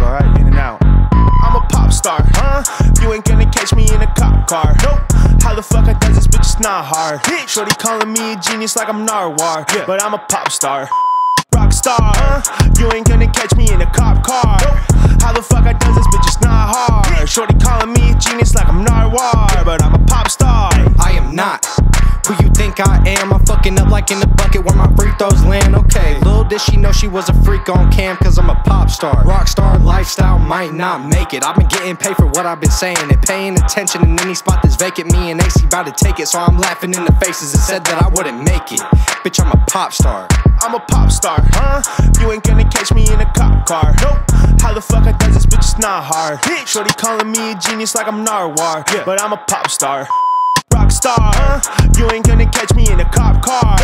alright, in and out. I'm a pop star, huh? You ain't gonna catch me in a cop car. Nope. How the fuck I does this, bitch? It's not hard. Shorty calling me a genius like I'm Narwhal, yeah. but I'm a pop star. Rock star, huh? You ain't gonna catch me in a cop car. Nope. How the fuck I does this, bitch? It's not hard. Shorty calling me a genius like I'm Narwhal, but I'm a pop star. I am not think I am. I'm fucking up like in the bucket where my free throws land. Okay, little did she know she was a freak on cam, cause I'm a pop star. Rock star lifestyle might not make it. I've been getting paid for what I've been saying and paying attention in any spot that's vacant. Me and AC about to take it, so I'm laughing in the faces and said that I wouldn't make it. Bitch, I'm a pop star. I'm a pop star, huh? You ain't gonna catch me in a cop car. Nope. How the fuck I does this, bitch? It's not hard. Shorty calling me a genius like I'm Narwhal, but I'm a pop star. Rock star, you ain't gonna catch me in a cop car.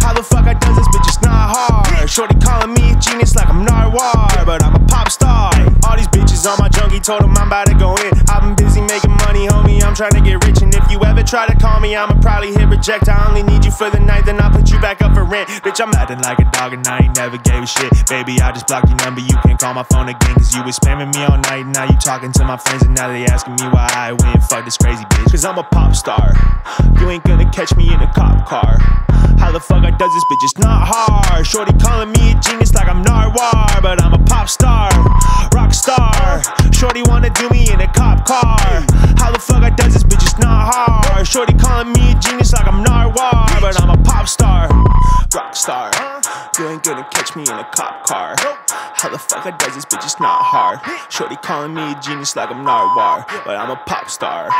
How the fuck I does this, bitch? It's not hard. Shorty calling me a genius like I'm Narwhal, but I'm a pop star. All these bitches on my junkie told them I'm about to go in. I've been busy making money, homie. I'm trying to get rich, and if you ever try to call me, I'ma probably hit reject. I only need you for the night, then I'll put you back up for rent. Bitch, I'm acting like a dog, and I ain't never gave a shit. Baby, I just blocked your number. You can't call my phone again, cause you was spamming me all night. Now you talking to my friends, and now they asking me why I went fuck this crazy bitch. Cause I'm a pop star. You ain't gonna catch me in a cop car. How the fuck I does this, bitch? It's not hard. Shorty calling me a genius like I'm Narwhal, but I'm a pop star, rock star. Shorty wanna do me in a cop car. How the fuck I does this, bitch? It's not hard. Shorty calling me a genius like I'm Narwhal, but I'm a pop star, rock star. You ain't gonna catch me in a cop car. How the fuck I does this, bitch? It's not hard. Shorty calling me a genius like I'm Narwhal, but I'm a pop star.